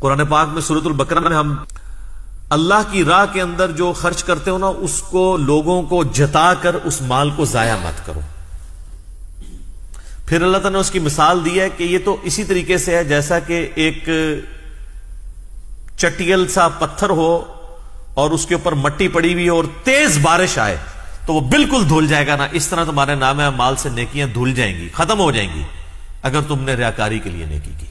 कुरान पाक में सूरतुल बकरा में हम अल्लाह की राह के अंदर जो खर्च करते हो ना, उसको, लोगों को जता कर उस माल को जाया मत करो। फिर अल्लाह तला ने उसकी मिसाल दी है कि ये तो इसी तरीके से है जैसा कि एक चटियल सा पत्थर हो और उसके ऊपर मट्टी पड़ी हुई हो और तेज बारिश आए तो वो बिल्कुल धुल जाएगा ना। इस तरह तुम्हारे नाम है, माल से नेकियाँ धुल जाएँगी, खत्म हो जाएँगी, अगर तुमने रियाकारी के लिए नेकी की।